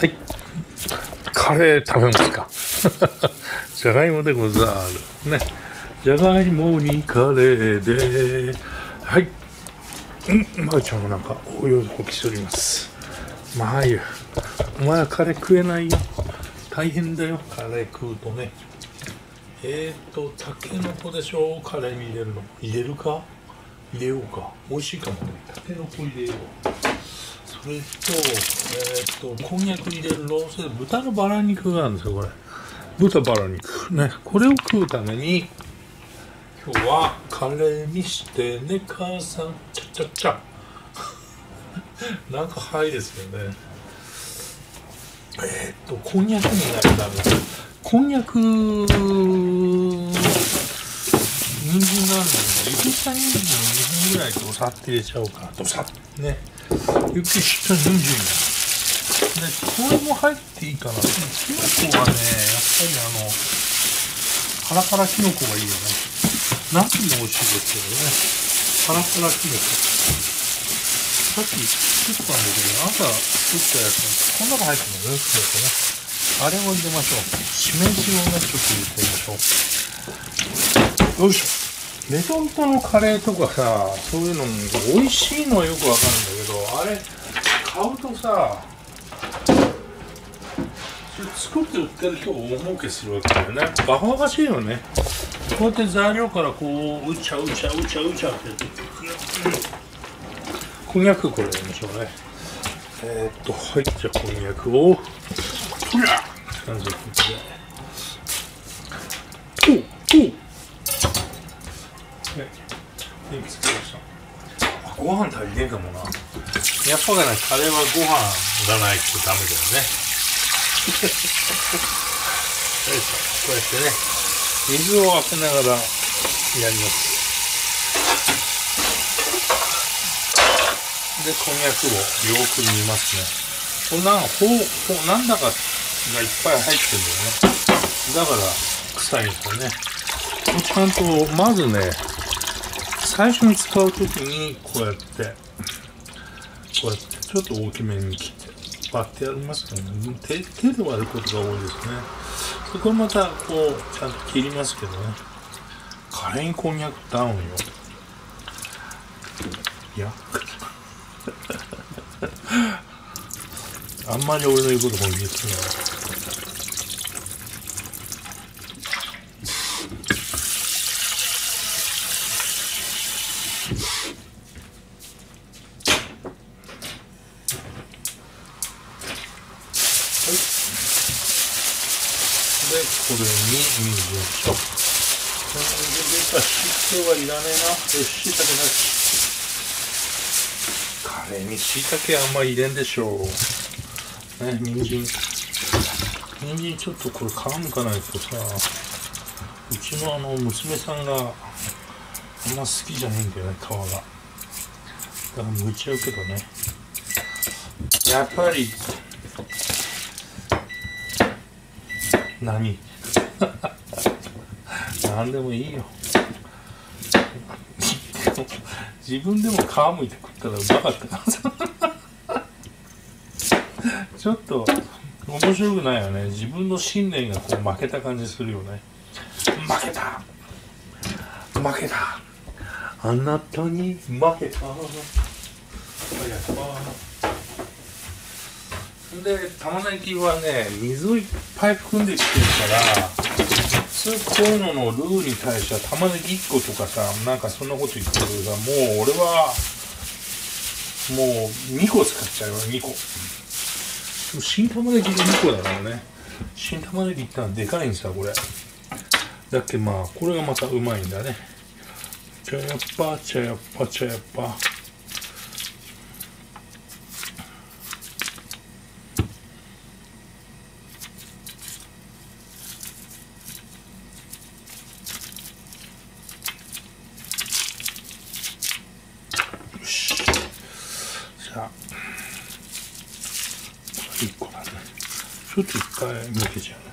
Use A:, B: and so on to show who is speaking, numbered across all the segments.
A: はい。カレー食べますか。じゃがいもでござる。ね。じゃがいもにカレーで。はい。うん、まー、ちゃんもなんか、お洋服しております。まあゆ、お前はカレー食えないよ。大変だよ、カレー食うとね。えーと、たけのこでしょ、カレーに入れるの。入れるか？入れようか。美味しいかもね。たけのこ入れよう。それと、えー、と、こんにゃく入れるロースで豚のバラ肉があるんですよ、これ。豚バラ肉。ね。これを食うために、今日はカレーにしてね、母さん。ちゃちゃちゃ。なんかはいですよね。えー、っと、こんにゃくになるダメ。こんにゃく、人参があるんだけど、ゆきした人参を2本ぐらいとさって入れちゃおうかなとさね。ゆきした人参で、これも入っていいかな。キノコはね、やっぱりあの、ハラハラキノコがいいよね。ナスも美味しいですけどね。ハラハラキノコ。さっき作ったんだけど、朝作ったやつ、こんなの入ってるのね、キノコね。あれを入れましょう。しめじをね、ちょっと入れてみましょう。よいしょ。レトルトのカレーとかさ、そういうのも美味しいのはよくわかるんだけど、あれ、買うとさ、作って売ってる人が大儲けするわけだよね。バカバカしいよね。こうやって材料からこう、うちゃうちゃうちゃうちゃってやって、こんにゃくこれやりましょうね。えー、っと、はい、じゃあこんにゃくを、ふら感じで。おおご飯足りねえかもな。やっぱりね、カレーはご飯がないとダメだよね。よいしょ、こうやってね、水を開けながらやります。で、こんにゃくをよく煮ますね。これなんか、ほう、ほう、なんだかがいっぱい入ってるんだよね。だから、臭いんですよね。ちゃんと、まずね、最初に使うときに、こうやって、こうやって、ちょっと大きめに切って、割ってやりますけどね。手、手で割ることが多いですね。そこまた、こう、ちゃんと切りますけどね。カレーにこんにゃくダウンよ。いや。あんまり俺の言うこと本気ですね。で、これに水と。これで出た湿気はいらねえな。よし、椎茸なし。カレーに椎茸あんま入れんでしょう。ね、人参。人参ちょっとこれ皮むかないとさ、うちのあの娘さんがあんま好きじゃないんだよね、皮が。だから剥いちゃうけどね。やっぱり、何？何でもいいよ。自分でも皮むいて食ったらうまかったな。ちょっと面白くないよね。自分の信念がこう負けた感じするよね。負けた。負けた。あなたに負けた。やったで玉ねぎはね水をいっぱい含んできてるから通こういうののルーに対しては玉ねぎ1個とかさなんかそんなこと言ってるけどさもう俺はもう2個使っちゃうよ2個。新玉ねぎが2個だからね。新玉ねぎってのはでかいんですよこれ。だっけまあこれがまたうまいんだね。ちゃやっぱちゃやっぱちゃやっぱよしじゃあ1個だねちょっと一回抜けちゃうね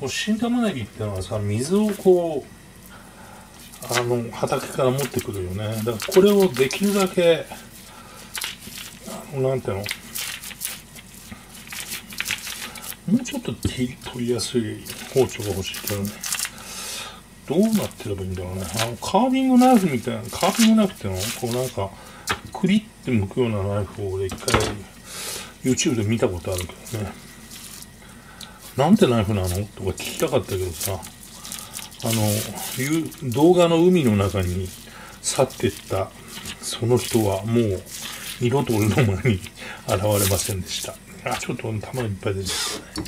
A: こう新玉ねぎってのはさ水をこうあの畑から持ってくるよねだからこれをできるだけあのなんていうの？もうちょっと手取りやすい包丁が欲しいけどね。どうなってればいいんだろうね。あの、カービングナイフみたいな、カービングナイフっていうのこうなんか、クリって剥くようなナイフを俺一回 YouTube で見たことあるけどね。なんてナイフなの？とか聞きたかったけどさ、あの、動画の海の中に去ってったその人はもう二度と俺の前に現れませんでした。あ、ちょっと玉いっぱい出てきたね。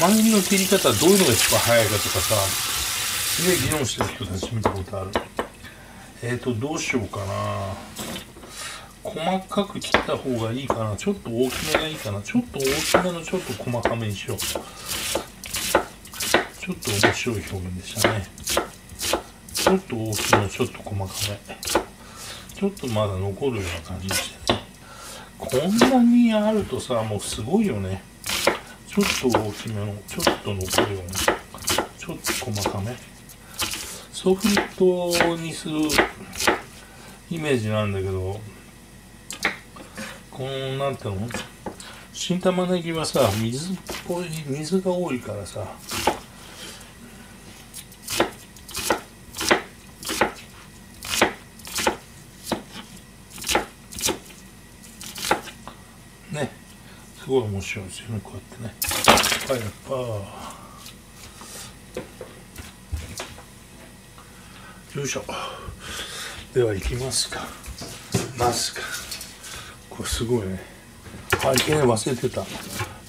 A: 玉ねぎの切り方どういうのが一番早いかとかさ、すげえ議論してる人たち見たことある。えーと、どうしようかな。細かく切った方がいいかな。ちょっと大きめがいいかな。ちょっと大きめのちょっと細かめにしよう。ちょっと面白い表現でしたね。ちょっと大きめのちょっと細かめ。ちょっとまだ残るような感じでしてねこんなにあるとさもうすごいよねちょっと大きめのちょっと残るようなちょっと細かめソフトにするイメージなんだけどこのなんていうの新玉ねぎはさ水っぽい水が多いからさねすごい面白いですよねこうやってね。はいやっぱよいしょ。では行きますか。ますか。すごいね。あいけない忘れてた。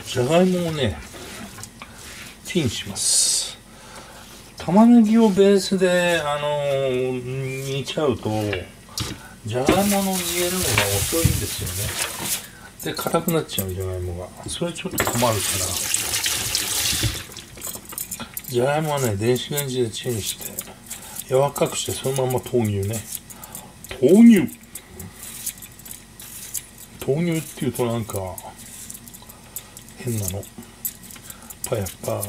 A: じゃがいもをねチンします。玉ねぎをベースであのー、煮ちゃうとじゃがいもの煮えるのが遅いんですよね。で硬くなっちゃうじゃがいもが。それちょっと困るから。じゃがいもはね電子レンジでチンして柔らかくしてそのまま豆乳ね。豆乳。豆乳っていうとなんか変なの。パ やっぱ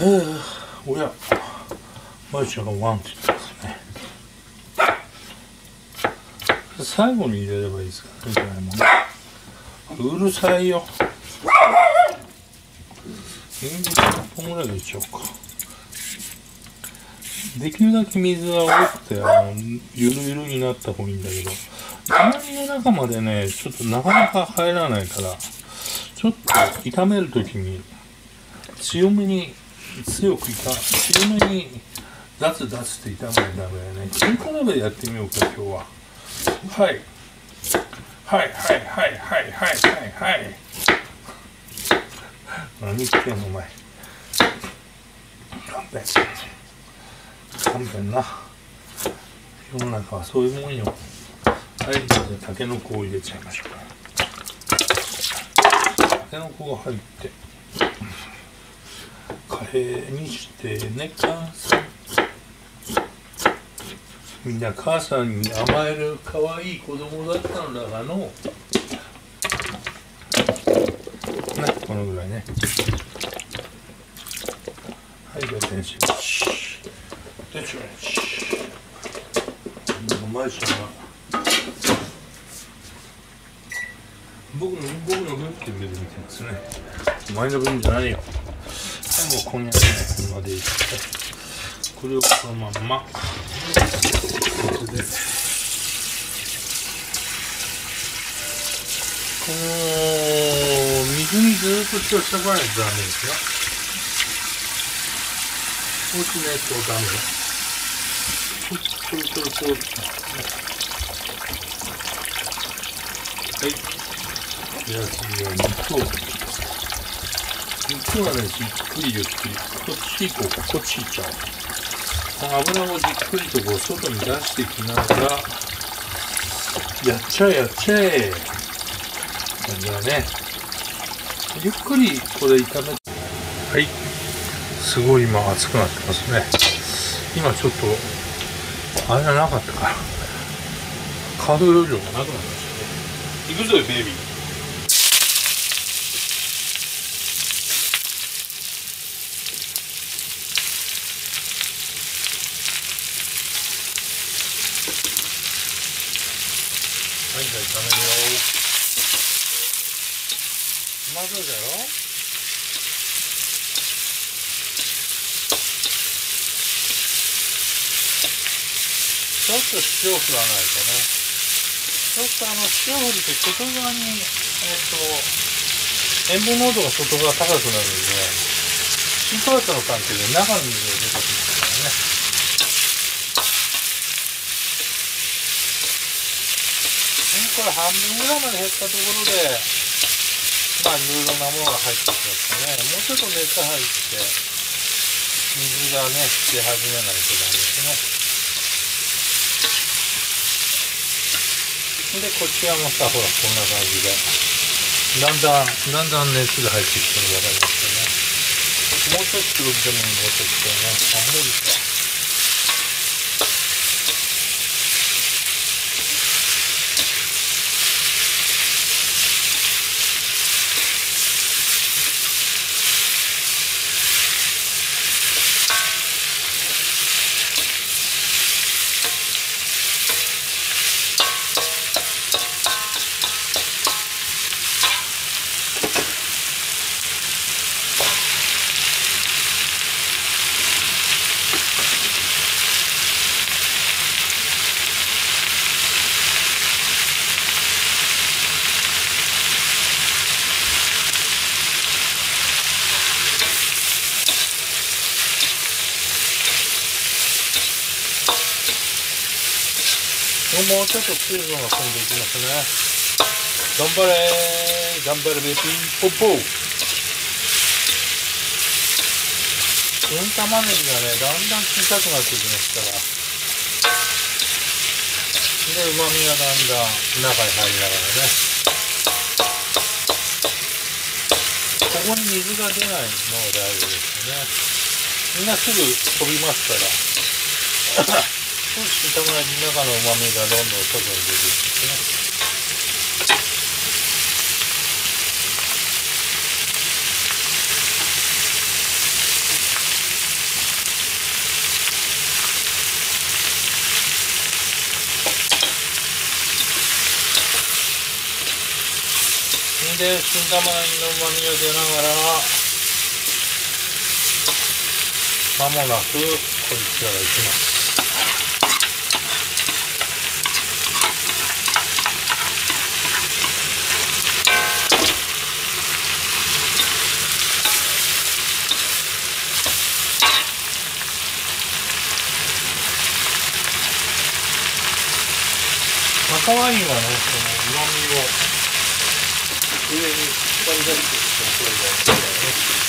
A: えー、おや、マイちゃんがワン。って言ってますね。最後に入れればいいですかね、じゃがいもうるさいよ。1本ぐらいでいっちゃおうか。できるだけ水が多くて、あの、ゆるゆるになった方がいいんだけど、玉ねぎの中までね、ちょっとなかなか入らないから、ちょっと炒めるときに強めに強くい強めに脱脱って炒める鍋やね中華鍋でやってみようか今日ははい。はいはいはいはいはいはいはい。何言ってんのお前。勘弁。勘弁な。世の中はそういうもんよ。はいじゃあたけのこを入れちゃいましょう。かたけのこが入って。えにしてね母さんみんな母さんに甘える可愛い子供だったのだがの。ねこのぐらいね。はいじゃあ天使天使お前ちゃんは僕の僕の分って目で見てますね。お前の分じゃないよ。もうこんにゃくまでいって。これをこのまんま。これでこの水にずっと浸しとかないとダメですよ。こうしないとダメ。ちょちょちょちょはい。じゃあ次は肉を。肉はね、じっくりゆっくり。こっち行こう。か、こっち行っちゃおう。油をじっくりとこう外に出してきながら、やっちゃえやっちゃえ感じだね。ゆっくりこれ炒めてはい。すごい今熱くなってますね。今ちょっと、あれがなかったから。カード容量がなくなりましたね。行くぞよ、ベイビー。まそうじゃろ？ちょっと塩振らないとね。ちょっとあの塩振ると外側にえっ、と塩分濃度が外側高くなるんで浸透圧の関係で中の水が出てくるからねこれ半分ぐらいまで減ったところでまあいろいろなものが入ってきますかね。もうちょっと熱入って水がね出始めないとダメですね。でこっち側もさほらこんな感じで。だんだんだんだん熱が入ってきてるの分かりますよね。もうちょっとでももうちょっとねあ無理かもうちょっと水分が飛んでいきますね。頑張れ。頑張れベピーポッポ新玉ねぎがねだんだん小さくなってきますからでうまみがだんだん中に入りながらね。ここに水が出ないのが大事ですね。みんなすぐ飛びますから。炒めない中の旨味がどん。どん外に出ていきますねで新玉ねぎの旨味が出ながらまもなくこちらがいきます。赤ワインはね、その旨味を上に引っ張り出しておくところがいいね。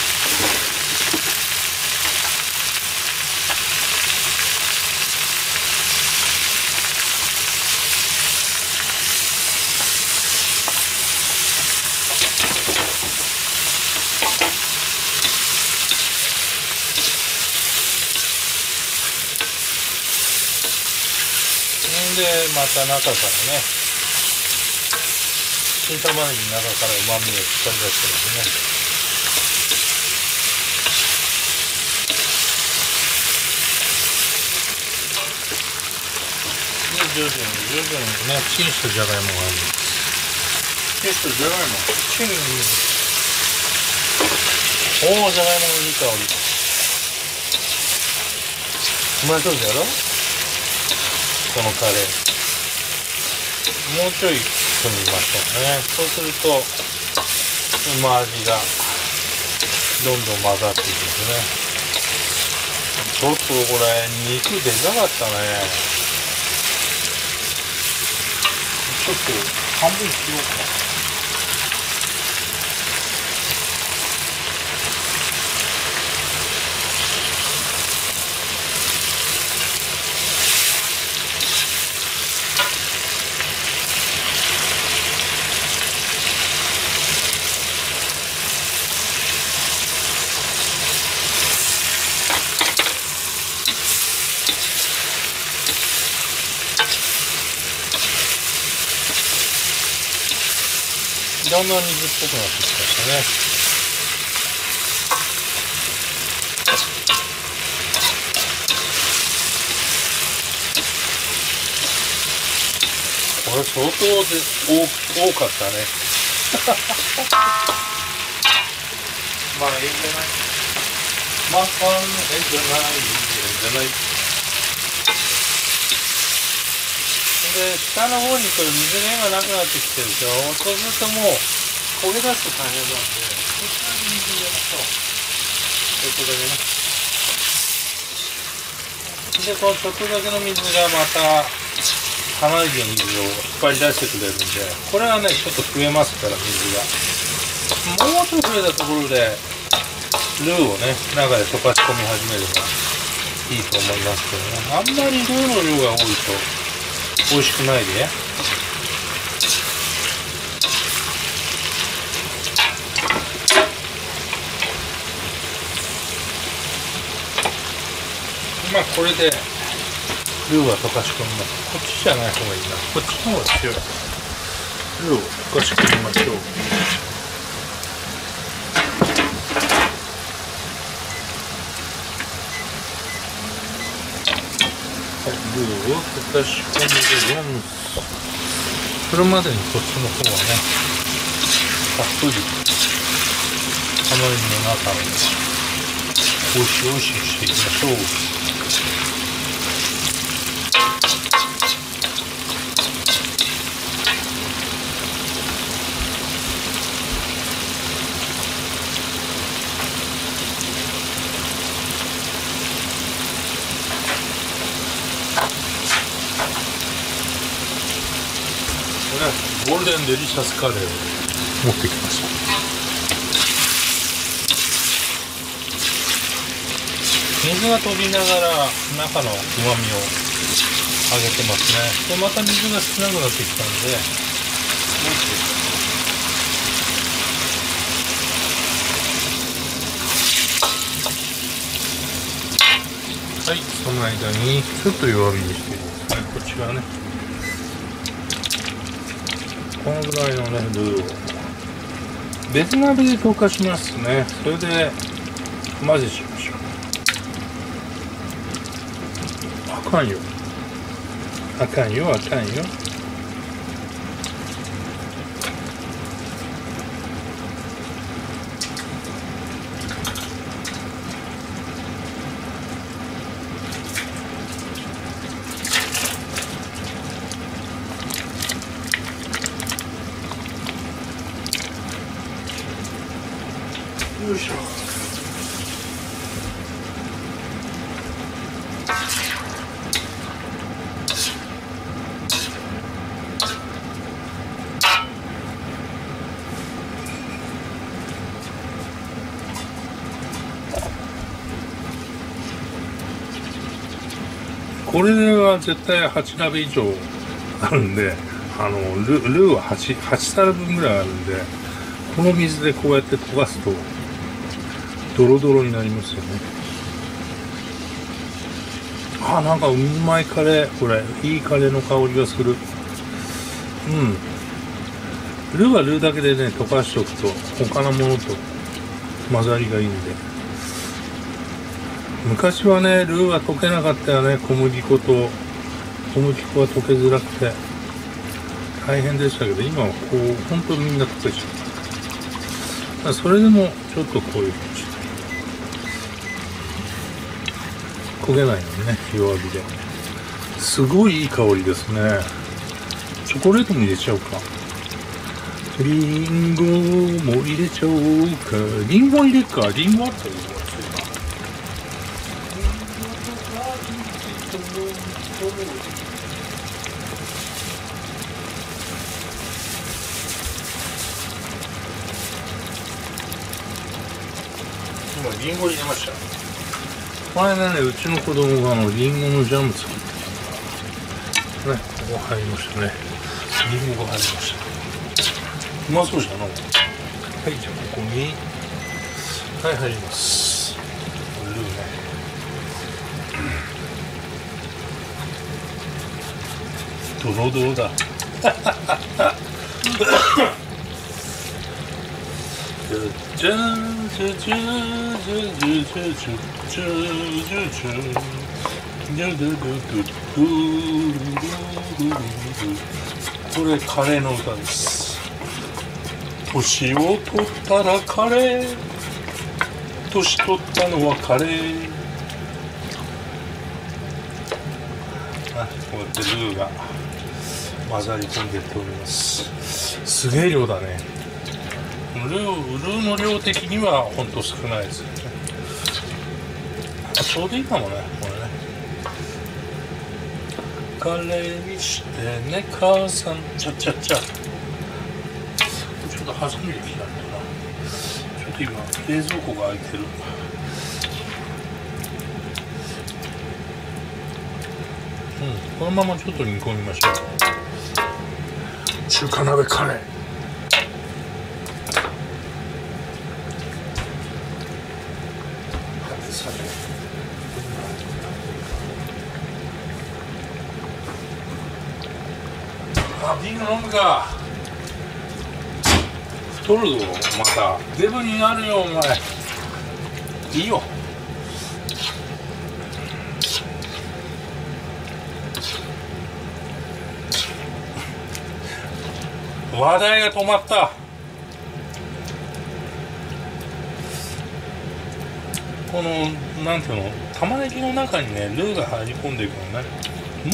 A: でまた中からね新玉ねぎの中からうまみを引っ張り出してますね。徐々に徐々にねチンしたじゃがいもがあるんです。チンしたじゃがいも。チンおおじゃがいものいい香りうまそうじゃろ？このカレー。もうちょい組みましょうね。そうするとうま味がどんどん混ざっていきますね。ちょっとこれ肉でかかったね。ちょっと半分切ろうかな。んだん水っぽくなってきましたね。これ相当で多多かったね。まあいいんじゃない？まあええんじゃないええんじゃない？で下の方にこれ水源がなくなってきてるでしょ。そうするともう焦げ出すと大変なんで。こちらに水入れましょう。ちょっとだけねでこのちょっとだけの水がまた玉ねぎの水を引っ張り出してくれるんで。これはねちょっと増えますから水が。もうちょっと増えたところでルーをね中で溶かし込み始めればいいと思いますけどね。あんまりルーの量が多いと美味しくないで。まあこれで。ルーは溶かし込みます。こっちじゃない方がいいな。こっちの方が強い。ルーを溶かし込みましょう。を溶かし込んで4それまでにこっちの方はねたっぷり。玉ねぎの中をおいしいおいしいしていきましょう。ゴールデリシャスカレーを持ってきました。水が飛びながら中のうまみを上げてますね。でまた水が少なくなってきたんで。はいその間にちょっと弱火にして。こっち側ねこのぐらいのねルーを。別鍋で溶かしますね。それで混ぜしましょう。あかんよ。あかんよあかんよ。これは絶対8鍋以上あるんであのルルーは 8, 8皿分ぐらいあるんでこの水でこうやって溶かすとドロドロになりますよね。あなんかうまいカレー。これいいカレーの香りがする。うん。ルーはルーだけでね溶かしておくと他のものと混ざりがいいんで。昔はねルーは溶けなかったよね。小麦粉と小麦粉は溶けづらくて。大変でしたけど今はこう本当にみんな溶けちゃう。それでもちょっとこういう感じ焦げないのね。弱火で。すごいいい香りですね。チョコレートも入れちゃおうか。リンゴも入れちゃおうか。リンゴ入れっか。リンゴあったよ今リンゴ入れました。この間ねうちの子供があのリンゴのジャム作ってねここ入りましたね。リンゴが入りました。うまそうじゃなはいじゃあここにはい入ります。ルーね。ドロドロだ。じゃんじゃじゃじゃじゃじゃじゃこれカレーの歌です。年を取ったらカレー年取ったのはカレーあこうやってルーが混ざり込んでっております。すげえ量だね。ルールーの量的にはほんと少ないですよねちょうどいいかもねこれね。カレーにしてね母さんちゃちゃちゃちょっと初めて来たんだな。ちょっと今冷蔵庫が開いてる。うんこのままちょっと煮込みましょう。中華鍋カレーさてあビール飲むか。太るぞまた。デブになるよお前。いいよ。話題が止まった。このなんていうの玉ねぎの中にねルーが入り込んでいくのね。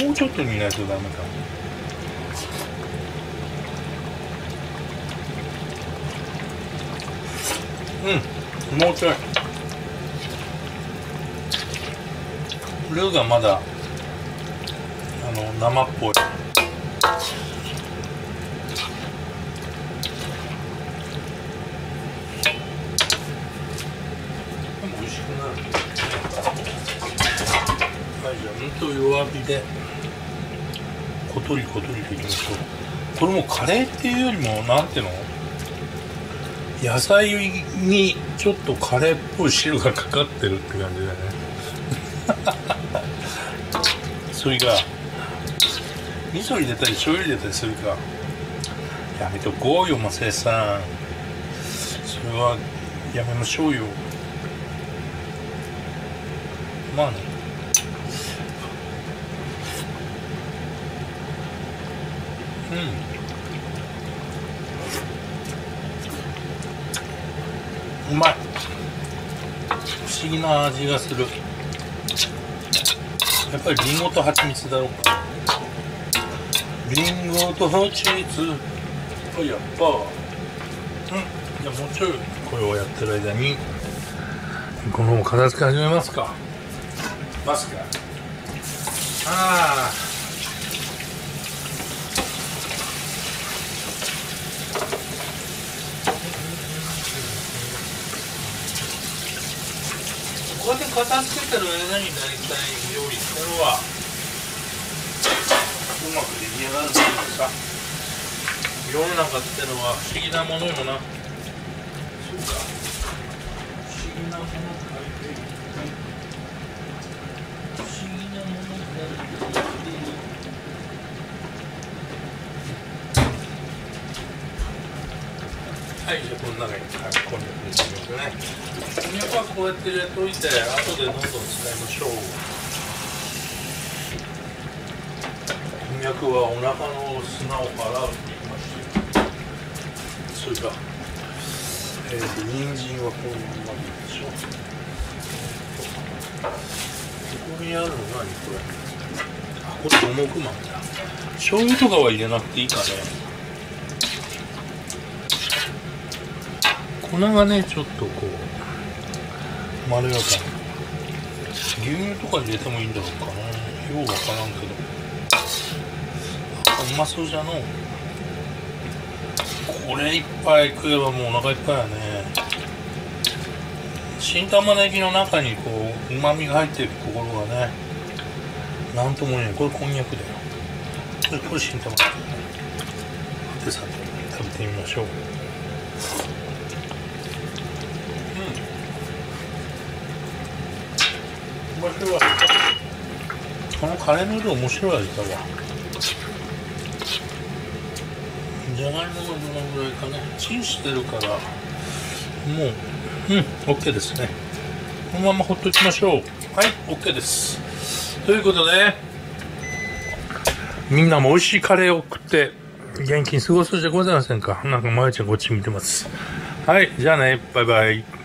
A: もうちょっと煮ないとダメか。うん。もうちょい。ルーがまだあの生っぽい。でも美味しくなる。はいじゃあうんと弱火でことりことりといきましょう。これもカレーっていうよりもなんていうの？野菜にちょっとカレーっぽい汁がかかってるって感じだね。それが味噌入れたり醤油入れたりするか。やめとこうよマセさん。それはやめましょうよ。まあねうんうまい不思議な味がする。やっぱりリンゴと蜂蜜だろうか。リンゴと蜂蜜。やっぱ。うん。じゃあもうちょいこれをやってる間にこの片付け始めますか。ますかああこうやって片付けてる間に大体料理ってのは？うまく出来上がるというか？世の中ってのは不思議なものよな。そうか。不思議なものがいて不思議なものがいてはい。じゃあこの中にこんにゃくにしてみようかね。こんにゃくはこうやって入れといて後でどんどん使いましょう。こんにゃくはお腹の砂を洗うって言いましたそれからえーと人参はこのままでしょ。ここにあるの何これ？あこれ五目マンだ。醤油とかは入れなくていいかね。粉がねちょっとこう。まろやかに牛乳とか入れてもいいんだろうかなよう。わからんけどあうまそうじゃのこれ一杯食えばもうお腹いっぱいやね。新玉ねぎの中にこううまみが入ってるところがね。なんとも言えないこれこんにゃくだよ。これこれ新玉。ねぎでさて食べてみましょう面白いわこのカレーの色面白い味だわ。じゃがいもがどのぐらいかね。チンしてるからもううん OK ですね。このままほっときましょう。はい OK です。ということでみんなも美味しいカレーを食って元気に過ごそうじゃございませんか？なんかまゆちゃんこっち見てます。はいじゃあねバイバイ。